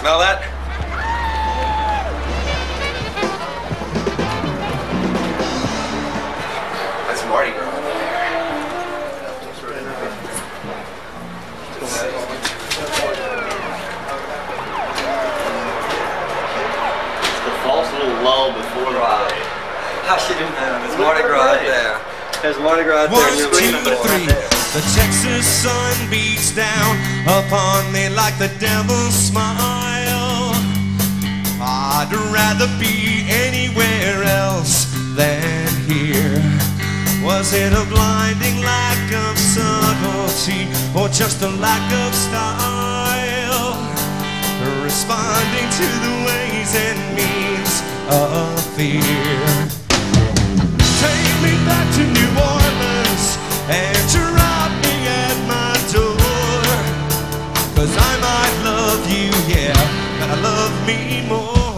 Smell that? That's Mardi Gras over there. The false little lull before the I should have known. It's Mardi Gras out there. There's Mardi Gras out there. One, two, leaning for it. The Texas sun beats down upon me like the devil's smile. I'd rather be anywhere else than here. Was it a blinding lack of subtlety or just a lack of style? Responding to the ways and means of fear. Take me back to New Orleans and drop me at my door. Cause I might love you, yeah, but I love me more.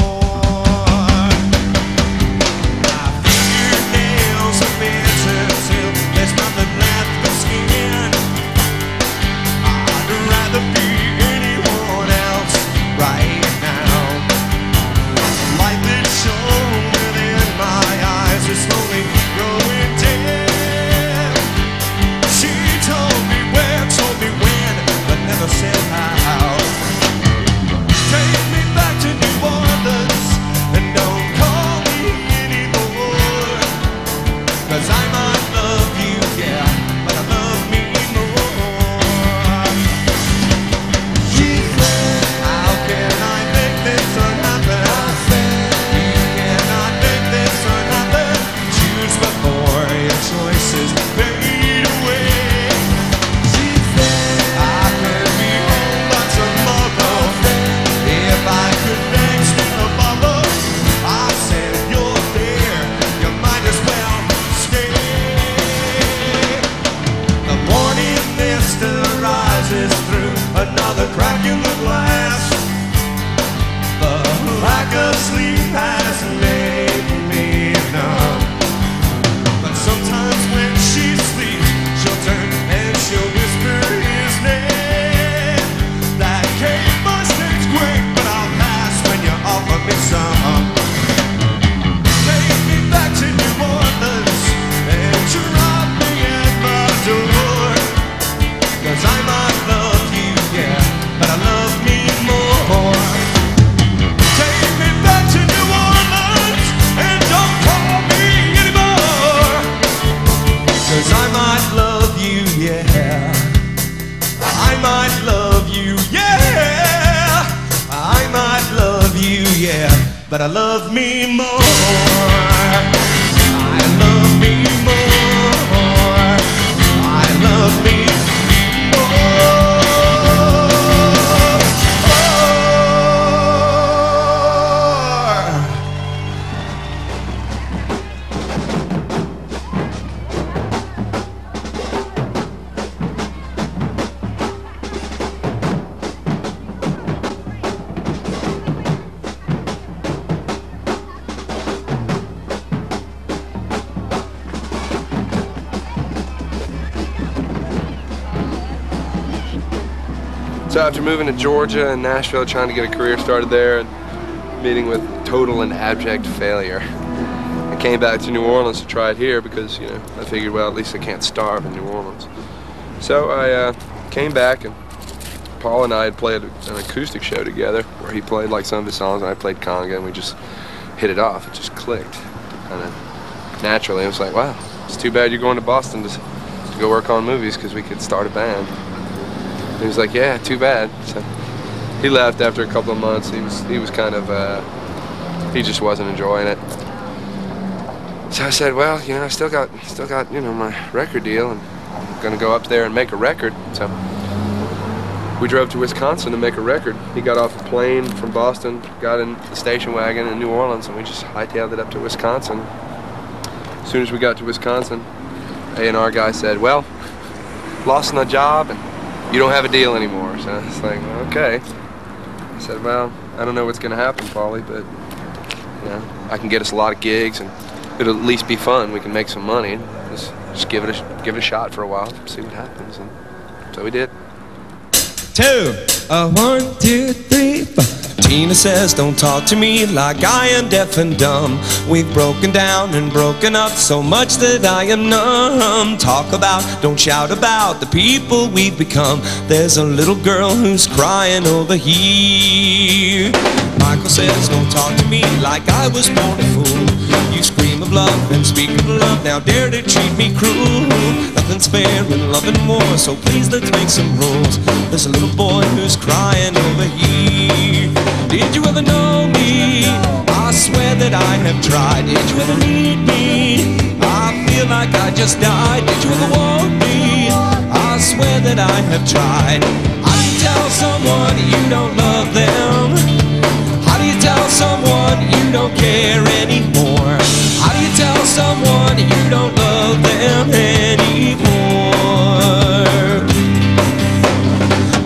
Georgia and Nashville, trying to get a career started there, and meeting with total and abject failure, I came back to New Orleans to try it here because you know I figured, well, at least I can't starve in New Orleans. So I uh, came back, and Paul and I had played an acoustic show together where he played like some of his songs and I played conga, and we just hit it off. It just clicked, kind of naturally. It was like, wow, it's too bad you're going to Boston to, to go work on movies because we could start a band. He was like, "Yeah, too bad." So he left after a couple of months. He was he was kind of uh, he just wasn't enjoying it. So I said, "Well, you know, I still got still got you know my record deal, and I'm gonna go up there and make a record." So we drove to Wisconsin to make a record. He got off a plane from Boston, got in the station wagon in New Orleans, and we just hightailed it up to Wisconsin. As soon as we got to Wisconsin, A&R guy said, "Well, lost my job and." You don't have a deal anymore. So it's like, okay. I said, well, I don't know what's going to happen, Paulie, but, you know, I can get us a lot of gigs and it'll at least be fun. We can make some money. Just, just give it a give it a shot for a while, see what happens. And so we did. two, a one, two, three, four. Tina says, Don't talk to me like I am deaf and dumb. We've broken down and broken up so much that I am numb. Talk about, don't shout about the people we've become. There's a little girl who's crying over here. Michael says, Don't talk to me like I was born a fool. Love and speak of love, now dare to treat me cruel. Nothing's fair in love and war, so please let's make some rules. There's a little boy who's crying over here. Did you ever know me? I swear that I have tried. Did you ever need me? I feel like I just died. Did you ever want me? I swear that I have tried. How do you tell someone you don't love them? How do you tell someone you don't care anymore? Someone you don't love them anymore?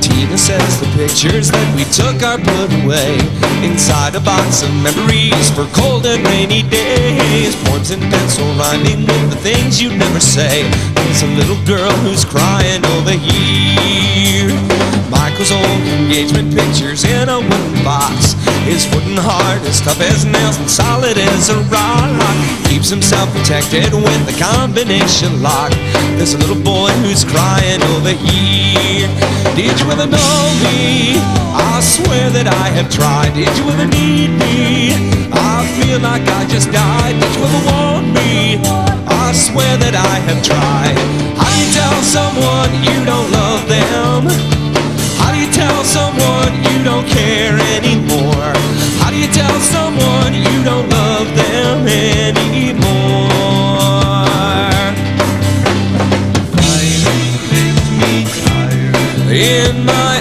Tina says the pictures that we took are put away inside a box of memories for cold and rainy days. Poems in pencil rhyming with the things you never say. There's a little girl who's crying over here. Michael's old engagement pictures in a wooden box. His wooden heart is tough as nails and solid as a rock. Keeps himself protected with a combination lock. There's a little boy who's crying over here. Did you ever know me? I swear that I have tried. Did you ever need me? I feel like I just died. Did you ever want me? I swear that I have tried. How do you tell someone you don't love them? Tell someone you don't care anymore? How do you tell someone you don't love them anymore? Tired, me tired. In my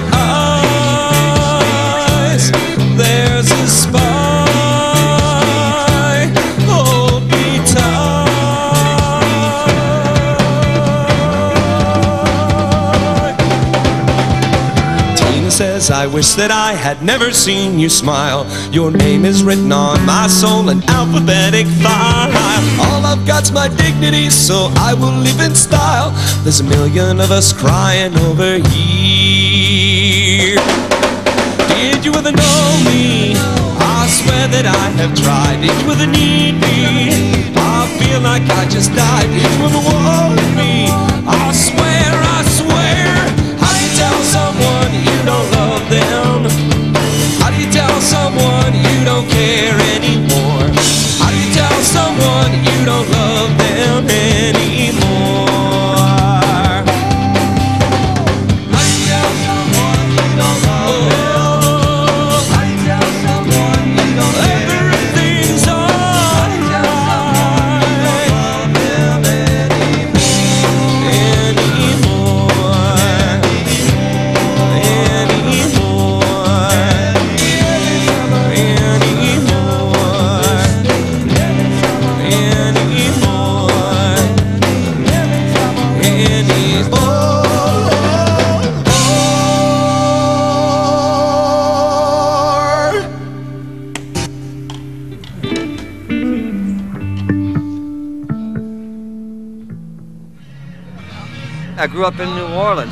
I wish that I had never seen you smile. Your name is written on my soul in alphabetic file. All I've got's my dignity, so I will live in style. There's a million of us crying over here. Did you ever know me? I swear that I have tried. Did you ever need me? I feel like I just died. Did you ever want me? I swear, I swear. How do you tell someone you don't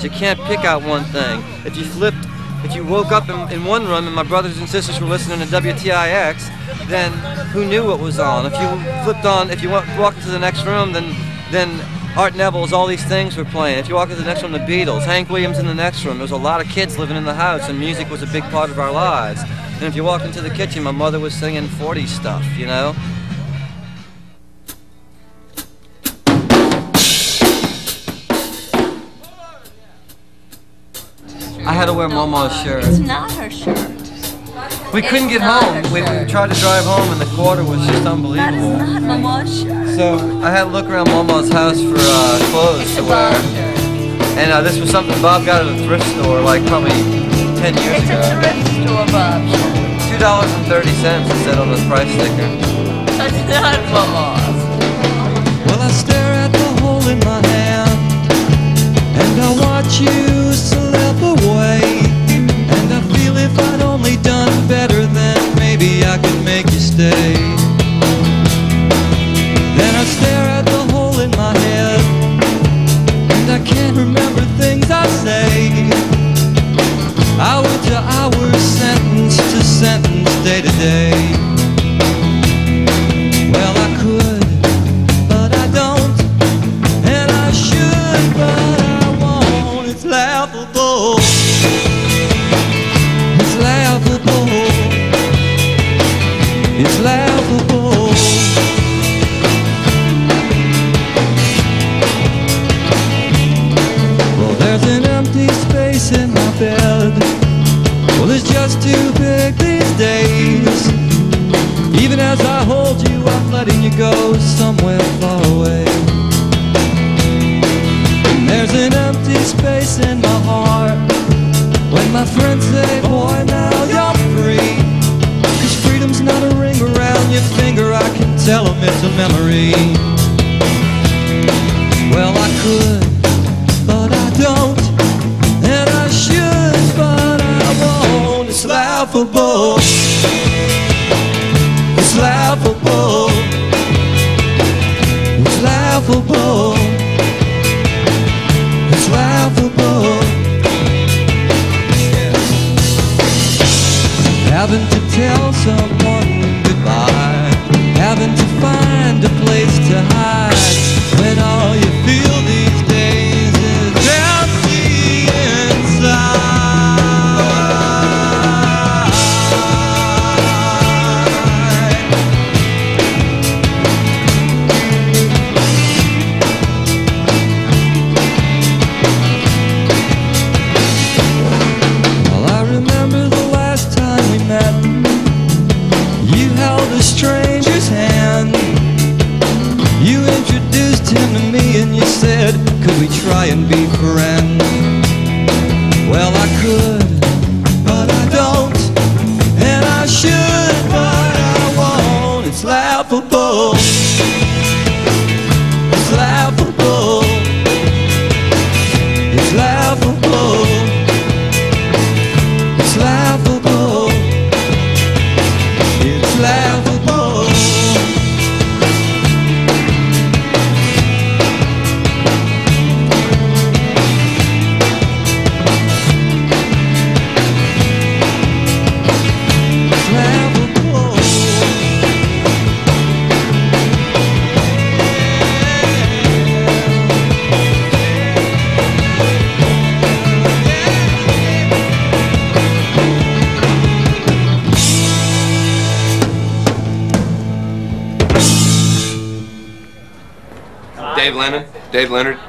You can't pick out one thing. If you flipped, if you woke up in, in one room and my brothers and sisters were listening to WTIX, then who knew what was on? If you flipped on, if you went, walked into the next room, then then Art Neville's All These Things were playing. If you walked into the next room, the Beatles, Hank Williams in the next room. There was a lot of kids living in the house, and music was a big part of our lives. And if you walked into the kitchen, my mother was singing 40s stuff, you know? I had to wear Momo's shirt. It's not her shirt. We couldn't get home. We, we tried to drive home, and the quarter was just unbelievable. That is not Mama's shirt. So I had to look around Momo's house for uh, clothes It's to a wear. Shirt. And uh, this was something Bob got at a thrift store like probably 10 years It's a ago. thrift store Bob $2.30 it said on the price sticker. That's not Mama's. Well, I stare at the hole in my hand, and I watch you slip away. And I feel if I'd only done better, then maybe I could make you stay. Then I stare at the hole in my head, and I can't remember things I say. Hour to hour, sentence to sentence. day to day.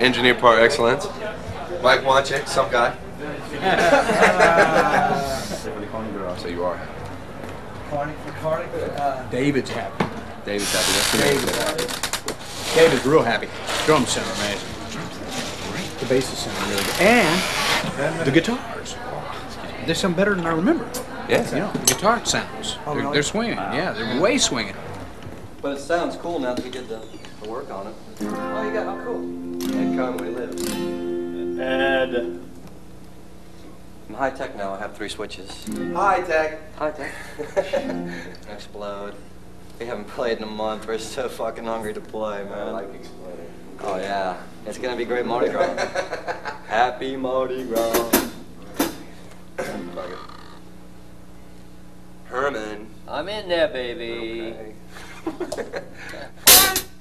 Engineer par excellence. Mike Wanchic, some guy. so you are. David's happy. David's happy. That's the name. David's happy. David's real happy. Drum sound amazing. The basses sound really good. And the guitars. They sound better than I remember. Yeah. You know, the guitar sounds. Oh, they're, they're swinging. Yeah, they're way swinging. But it sounds cool now that we did the, the work on it. Oh, you got, oh, cool. Ed Conway lives. Ed. I'm high tech now. I have three switches. High tech. High tech. Explode. We haven't played in a month. We're so fucking hungry to play, man. I like exploding. Oh yeah, it's gonna be great Mardi Gras. Happy Mardi Gras. Herman. I'm in there, baby. Slow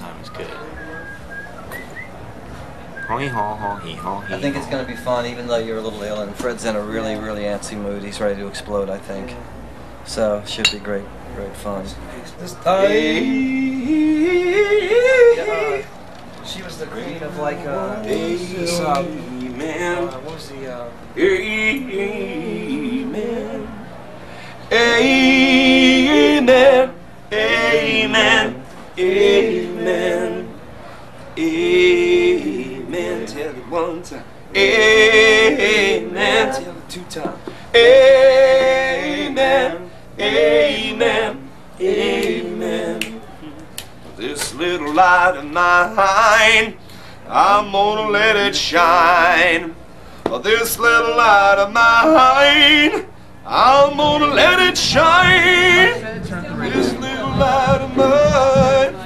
time is good. Hee haw haw hee haw hee I think it's going to be fun, even though you're a little ill. And Fred's in a really, really antsy mood. He's ready to explode, I think. So, should be great, great fun. This she was the queen of like uh, this, uh, Amen. what was the uh, Amen. Amen. Amen. Amen. Amen. Tell it one time. Amen. tell it two times. Amen. Amen. Amen. This little light of mine, I'm gonna let it shine. This little light of mine, I'm gonna let it shine. This little light of mine,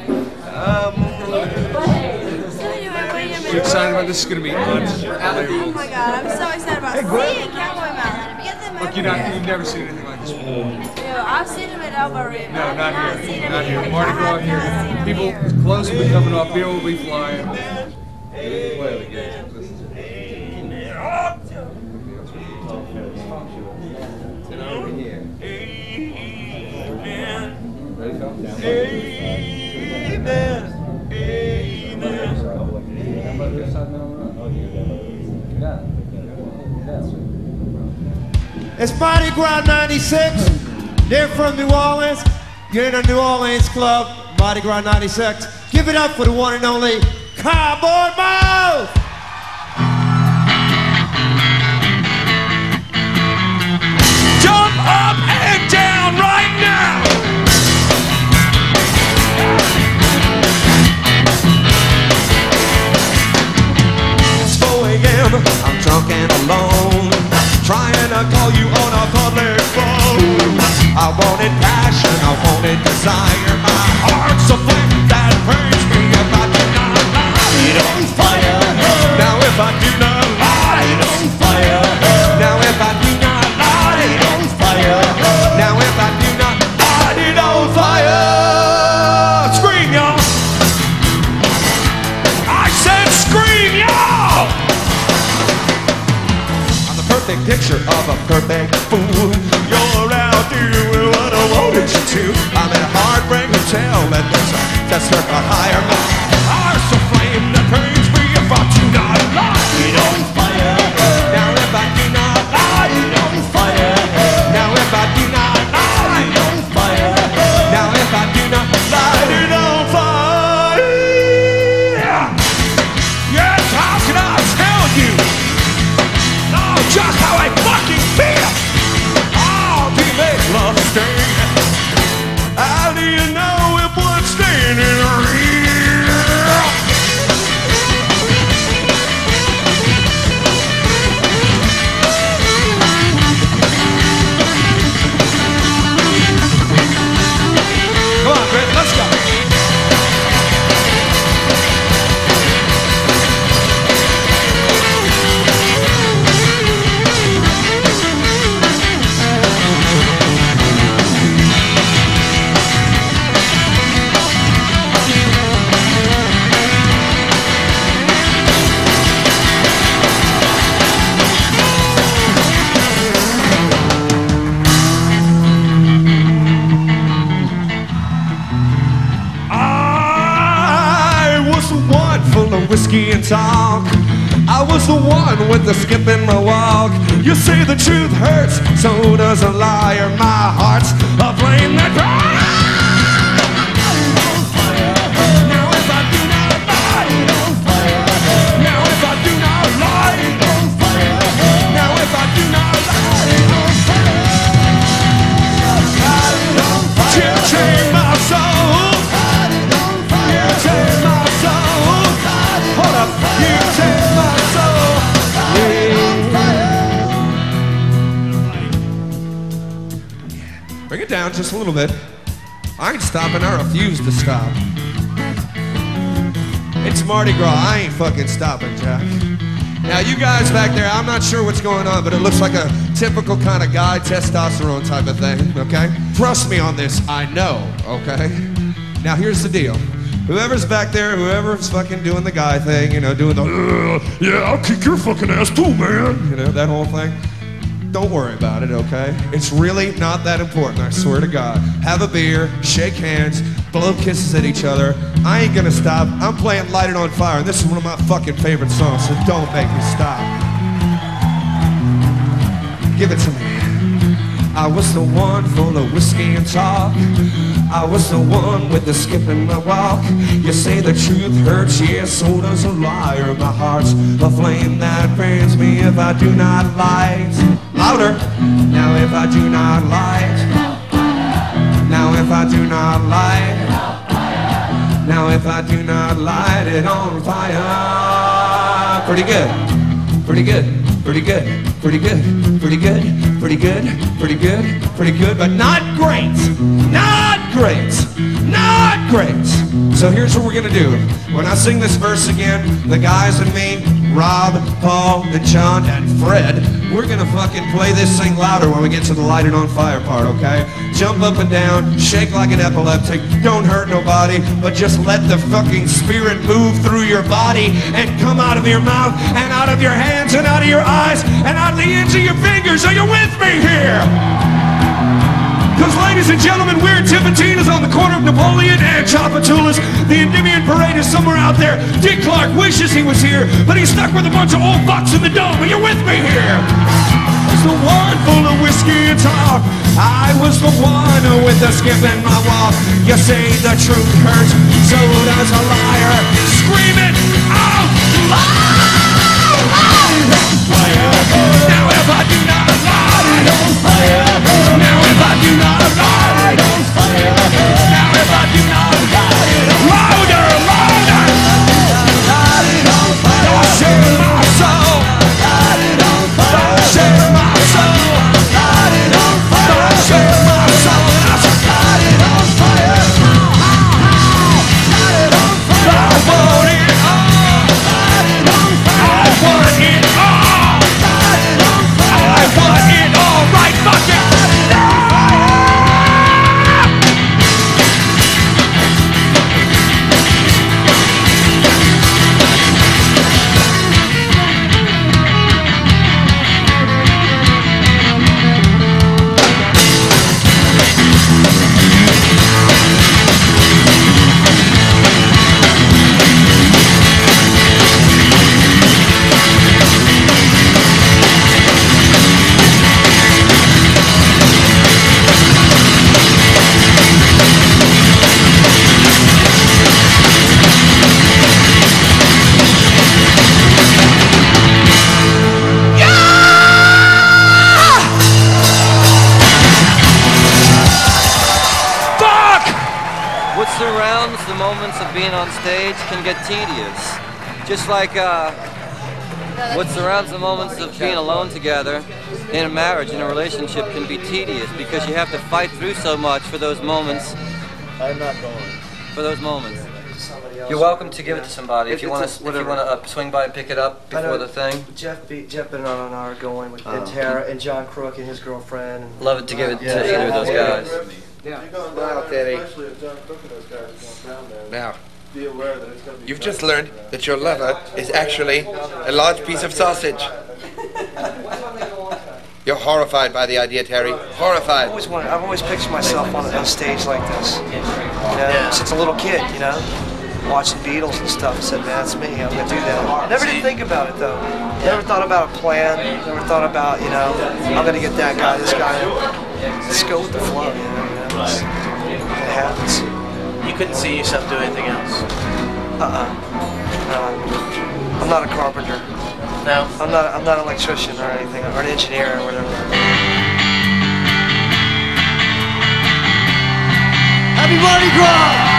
You excited about this? Is going to be Oh my god, I'm so excited about seeing Cowboy Mouth. Get them Look, you're not, you've never seen anything like this before. Ew, I've seen them at Elbow Room. No, I've not seen here. them Not here. Mardi Gras not here. People here. close will be coming off. Beer will be flying. Amen. It's Mardi Gras 96. They're from New Orleans. You're in a New Orleans club, Mardi Gras 96. Give it up for the one and only Cowboy Mouth! Trying to call you on a public phone. I wanted passion, I wanted desire. My heart's a flame that burns me If I do not light on fire. Now if I do not light on picture of a perfect fool. You're out doing what I wanted you to. I'm at Heartbreak Hotel and there's a test for a whiskey and talk. I was the one with the skip in my walk. You say the truth hurts, so does a liar. My heart's a flame that burns. Just a little bit. I ain't stopping. I refuse to stop. It's Mardi Gras. I ain't fucking stopping, Jack. Now, you guys back there, I'm not sure what's going on, but it looks like a typical kind of guy, testosterone type of thing, okay? Trust me on this, I know, okay? Now, here's the deal. Whoever's back there, whoever's fucking doing the guy thing, you know, doing the, "Uh, yeah, I'll kick your fucking ass too, man, you know, that whole thing. Don't worry about it, okay? It's really not that important, I swear to God. Have a beer, shake hands, blow kisses at each other. I ain't gonna stop. I'm playing Light It on Fire, and this is one of my fucking favorite songs, so don't make me stop. Give it to me. I was the one full of whiskey and talk. I was the one with the skip in my walk. You say the truth hurts, yes, so does a liar. My heart's a flame that burns me if I do not light louder. Now if I do not like, now if I do not like, now if I do not light it on fire. Pretty good, pretty good, pretty good, pretty good, pretty good, pretty good, pretty good, pretty good, but not great, not great, not great. So here's what we're gonna do. When I sing this verse again, the guys and me, Rob, Paul, and John, and Fred, we're gonna fucking play this thing louder when we get to the light it on fire part, okay? Jump up and down, shake like an epileptic, don't hurt nobody, but just let the fucking spirit move through your body and come out of your mouth and out of your hands and out of your eyes and out of the ends of your fingers. Are you with me here? Because, ladies and gentlemen, we're at Tipitina's on the corner of Napoleon and Tchoupitoulas. The Endymion Parade is somewhere out there. Dick Clark wishes he was here, but he's stuck with a bunch of old fucks in the dome. Are you with me here? It's the one full of whiskey and talk. I was the one with the skip in my walk. You say the truth hurts, so does a liar. Scream it out loud! Now if I do not lie, on fire. I do not arrive Just like uh, what surrounds the moments of being alone together in a marriage, in a relationship, can be tedious because you have to fight through so much for those moments. I'm not going. For those moments. You're welcome to give it to somebody if It- you want to. If you want to uh, swing by and pick it up I know before the thing. Jeff, be, Jeff Bernard and I are going with and Oh. Tara and John Crook and his girlfriend. And, Love it to give it to Yeah. either of those guys. Yeah. You're going Wow, down, Teddy. especially if John Cook and those guys are going down there. Now, Be aware that it's going to be. you've just learned that your lover is actually a large piece of sausage. You're horrified by the idea, Terry. I've Horrified. always wanted, I've always pictured myself on a, stage like this. You know, since a little kid, you know, watching Beatles and stuff. I said, man, that's me. I'm gonna do that. Never did think about it though. Never thought about a plan. Never thought about, you know, I'm gonna get that guy, this guy. Just go with the flow. You know, you know it happens. You couldn't see yourself doing anything else. Uh-uh. No. I'm not a carpenter. No. I'm not. I'm not an electrician or anything, or an engineer or whatever. Happy Mardi Gras!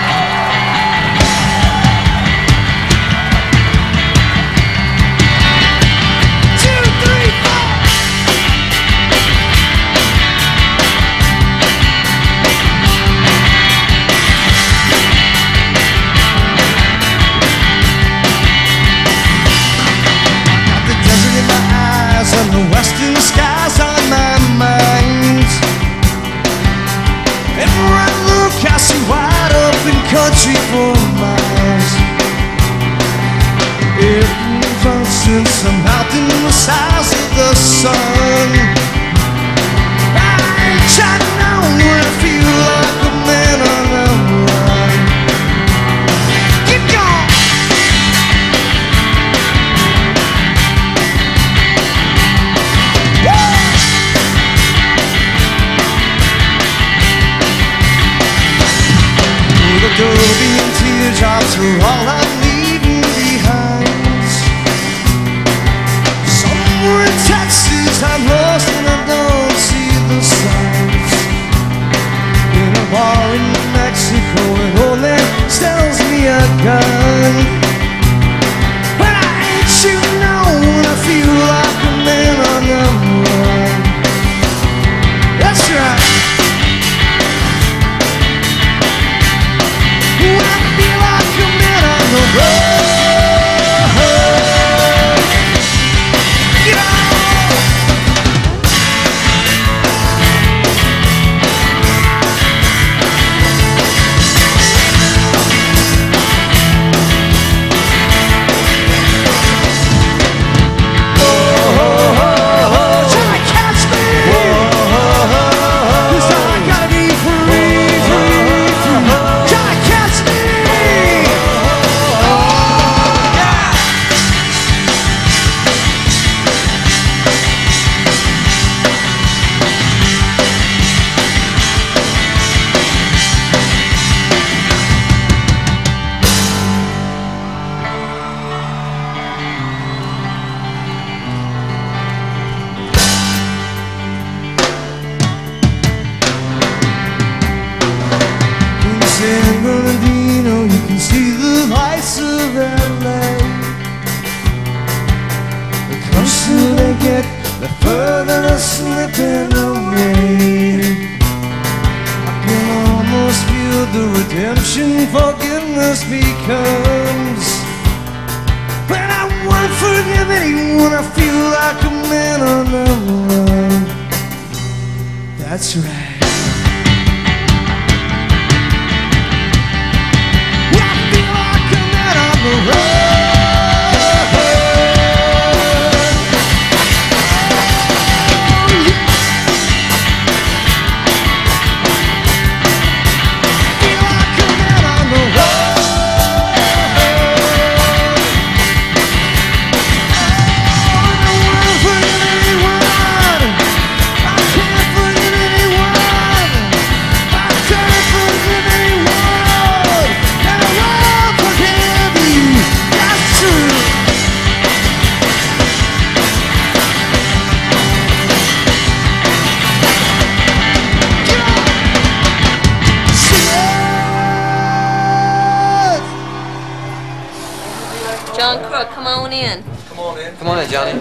John Crooke, come on in. Come on in. Come on in, Johnny.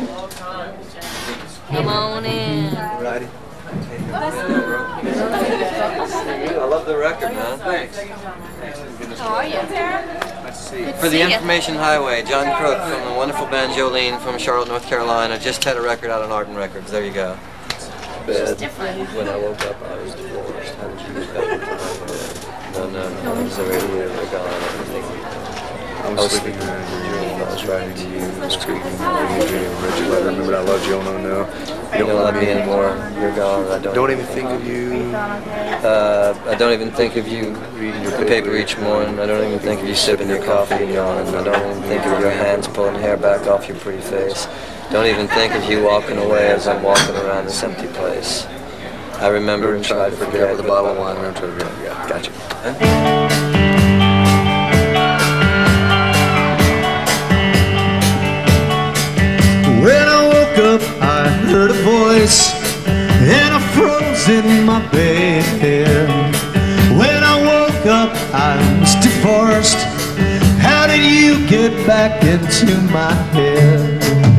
Come on in. Righty. I love the record, man. Thanks. How are you? For the Information Highway, John Crooke from the wonderful band Jolene from Charlotte, North Carolina, just had a record out on Ardent Records. There you go. Bed. different. When I woke up, I was divorced. How did you wake up? No, no, no. It was already we were gone. I was sleeping in a dream. I was writing to you. I was speaking in a dream. Read your letter. Remember I loved you. Oh no, no. You don't love me anymore. You're gone. I don't. Don't even think of you. Uh, I don't even think of you reading your paper each morning. I don't even think of you sipping your coffee and yawning. I don't even think of your hands pulling hair back off your pretty face. Don't even think of you walking away as I'm walking around this empty place. I remember and try to forget. with a bottle of wine. I'm trying to forget. Yeah, gotcha. When up, I heard a voice, and I froze in my bed. When I woke up, I was divorced. How did you get back into my head?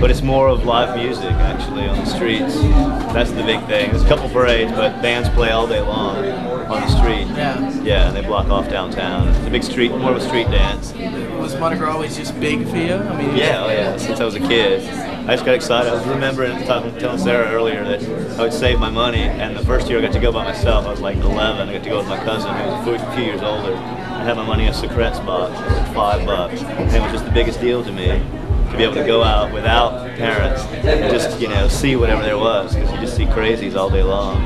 But it's more of live music, actually, on the streets. That's the big thing. There's a couple parades, but bands play all day long on the street. Yeah. Yeah, and they block off downtown. It's a big street, more of a street dance. Was Mardi Gras always just big for you? I mean, Yeah, oh yeah, since I was a kid. I just got excited. I was remembering talking, telling Sarah earlier that I would save my money, and the first year I got to go by myself, I was like 11. I got to go with my cousin, who was a few- few years older. I had my money in a Sucrets box, it was like five bucks, and it was just the biggest deal to me to be able to go out without parents and just you know see whatever there was, because you just see crazies all day long.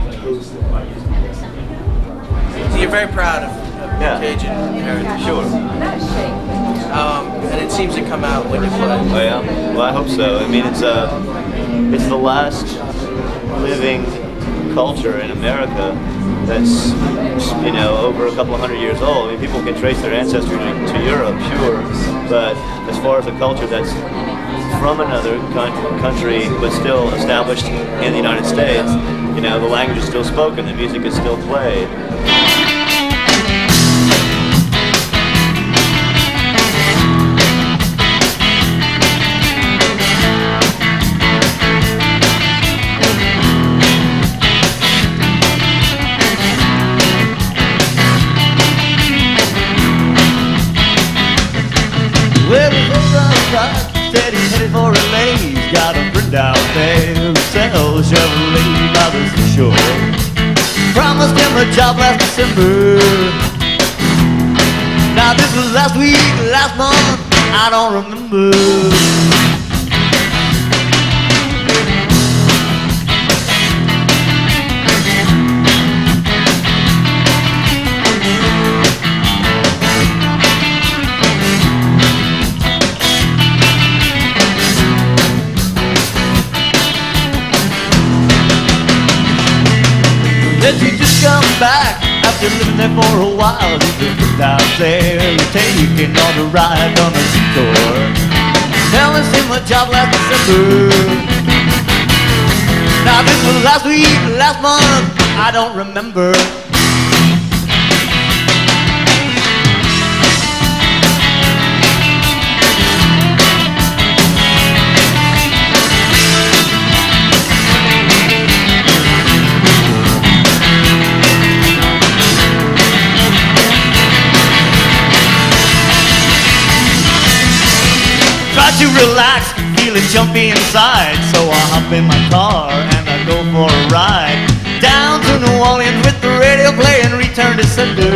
So you're very proud of, of Yeah. Cajun heritage. Sure. Um, and it seems to come out when you play. Oh yeah. Well, I hope so. I mean, it's uh, it's the last living culture in America that's you know over a couple of hundred years old. I mean, people can trace their ancestry to, to Europe, sure, but as far as a culture that's from another country but still established in the United States, you know, the language is still spoken, the music is still played. Promised him a job last December. Now this was last week, last month, I don't remember. After living there for a while. He's been put out there, taking on the ride on the tour. Telling him a job last December. Now this was last week, last month, I don't remember. Try to relax, feeling jumpy inside. So I hop in my car and I go for a ride. Down to New Orleans with the radio playing, return to sender.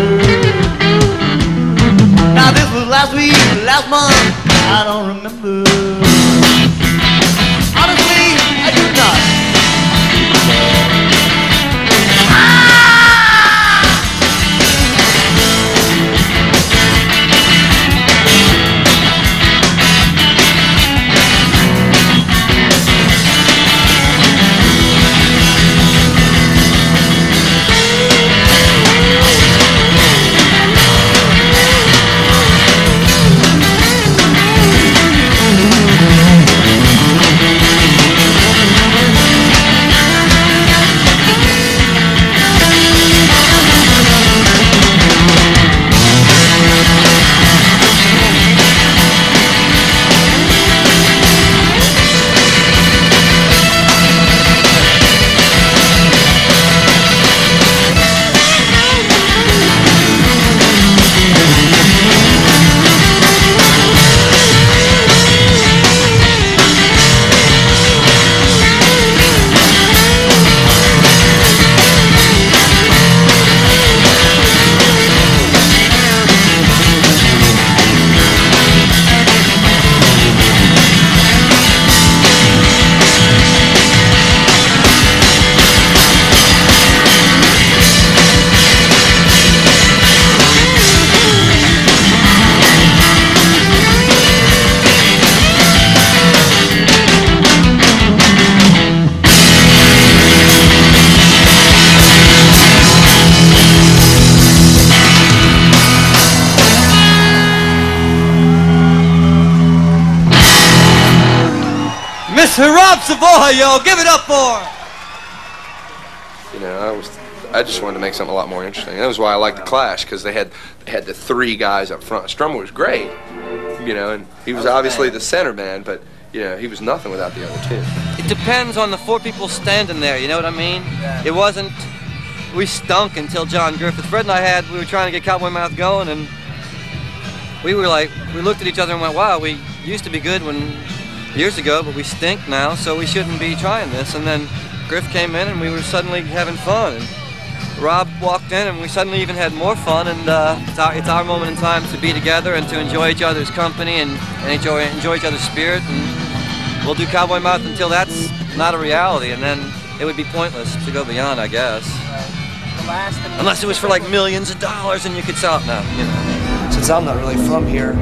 Now this was last week, last month, I don't remember. Mr. Rob Savoy, yo, give it up for him. You know, I was, I just wanted to make something a lot more interesting. That was why I liked the Clash because they had they had the three guys up front. Strummer was great, you know, and he was obviously the center man, but you know he was nothing without the other two. It depends on the four people standing there, you know what I mean? It wasn't, we stunk until John Griffith. Fred and I had, we were trying to get Cowboy Mouth going, and we were like, we looked at each other and went, wow, we used to be good when years ago, but we stink now, so we shouldn't be trying this. And then Griff came in, and we were suddenly having fun. And Rob walked in, and we suddenly even had more fun. And uh, it's, our, it's our moment in time to be together and to enjoy each other's company and, and enjoy enjoy each other's spirit. And we'll do Cowboy Mouth until that's not a reality, and then it would be pointless to go beyond, I guess. Unless it was for like millions of dollars, and you could sell it. No, you know. Since I'm not really from here,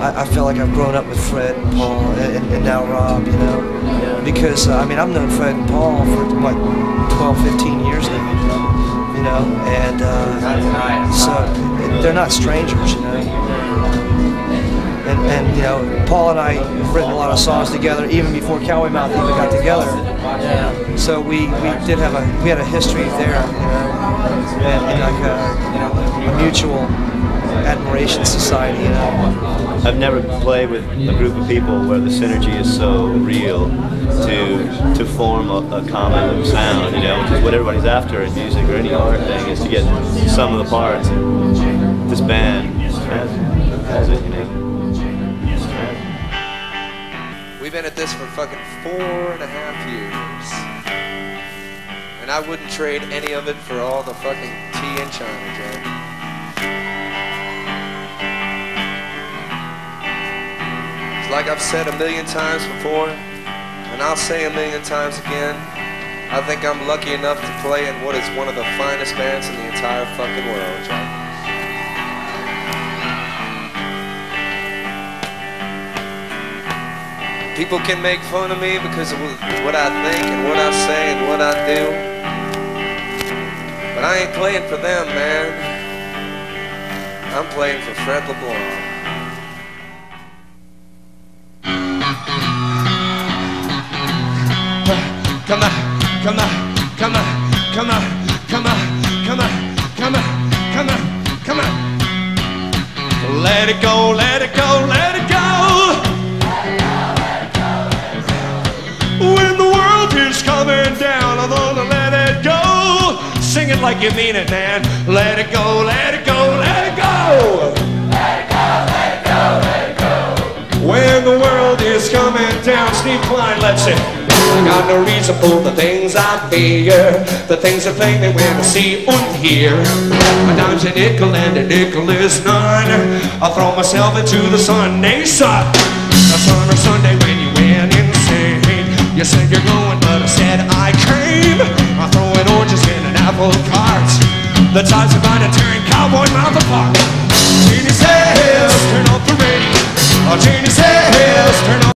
I, I feel like I've grown up with Fred and Paul and, and now Rob, you know. Because, uh, I mean, I've known Fred and Paul for, what, 12, 15 years now, you know. And uh, so they're not strangers, you know. And, and, you know, Paul and I have written a lot of songs together even before Cowboy Mouth even got together. So we, we did have a, we had a history there, you know, and, and like a, you a mutual admiration society, you know. I've never played with a group of people where the synergy is so real to to form a, a common sound, you know, which is what everybody's after in music or any art thing is to get some of the parts. This band has, has it, you know. We've been at this for fucking four and a half years. And I wouldn't trade any of it for all the fucking tea in China, Jen. Like I've said a million times before, and I'll say a million times again. I think I'm lucky enough to play in what is one of the finest bands in the entire fucking world, John. People can make fun of me because of what I think and what I say and what I do. But I ain't playing for them, man. I'm playing for Fred LeBlanc. Come on, come on, come on, come on, come on, come on, come on, come on. Let it go, let it go, let it go. When the world is coming down, I'm gonna let it go. Sing it like you mean it, man. Let it go, let it go, let it go. Let it go, let it go, let it go. When the world is coming down. Steve Klein, let's sing. I got no reason for the things I fear, the things that plague me when I see and hear. My dime's a nickel and a nickel is none. I throw myself into the Sunday sun. The sun of Sunday when you went insane. You said you're going, but I said I came. I throw an oranges in an apple cart. The times of mine are tearing cowboy mouth apart. Jenny says, turn off the radio. Oh, Jenny says, turn off.